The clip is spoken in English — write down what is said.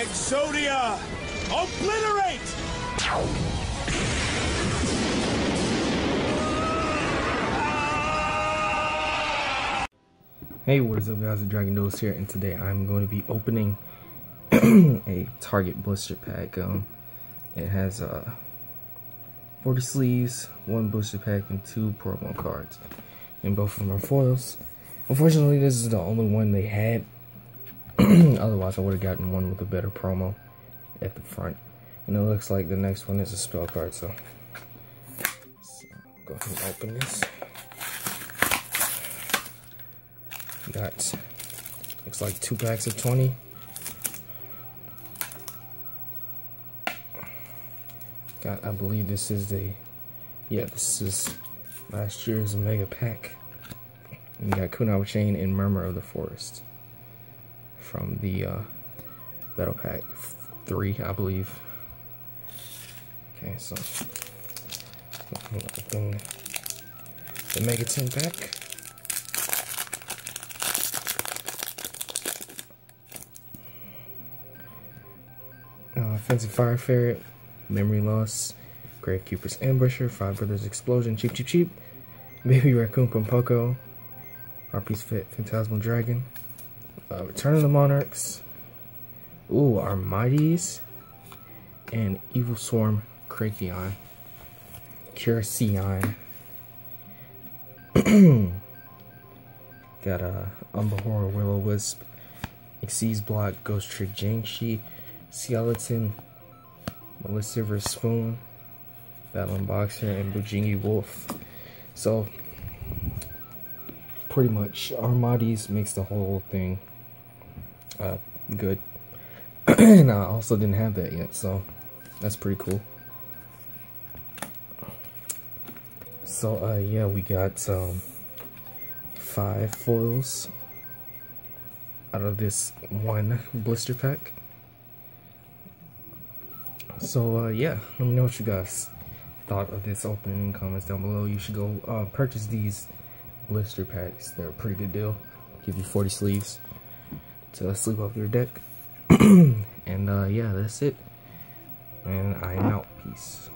Exodia! Obliterate! Hey, what is up guys, the Dragon Nose here, and today I'm going to be opening a Target blister pack. Um, it has uh, 40 sleeves, one blister pack, and two promo cards. And both of them are foils. Unfortunately, this is the only one they had. Otherwise, I would have gotten one with a better promo at the front. And it looks like the next one is a spell card, so, so go ahead and open this. Got looks like two packs of 20. Got I believe this is the yeah, this is last year's mega pack. We got Kunai Chain and Murmur of the Forest from the uh, Battle Pack 3, I believe. Okay, so open the Mega-Tin pack. Uh, Fire Ferret, Memory Loss, Gravekeeper's Ambusher, Five Brothers Explosion, Cheap Cheap Cheap, Baby Raccoon Ponpoko, Harpy's Fit, Phantasmal Dragon, uh, Return of the Monarchs, ooh, Armades, and Evil Swarm Krakion, Kerykeion. Got a uh, Umbral Horror Willow Wisp, Xyz Block, Ghostrick Jiangshi, Skeleton, Malesilver Spoon, Battling Boxer, and Bujingi Wolf. So, pretty much, Armades makes the whole thing uh, good. and I also didn't have that yet, so that's pretty cool. So, uh, yeah, we got um, five foils out of this one blister pack. So uh, yeah, let me know what you guys thought of this opening in comments down below. You should go uh, purchase these blister packs. They're a pretty good deal. Give you 40 sleeves to sleep off your deck. and uh, yeah, that's it. And I am out. Peace.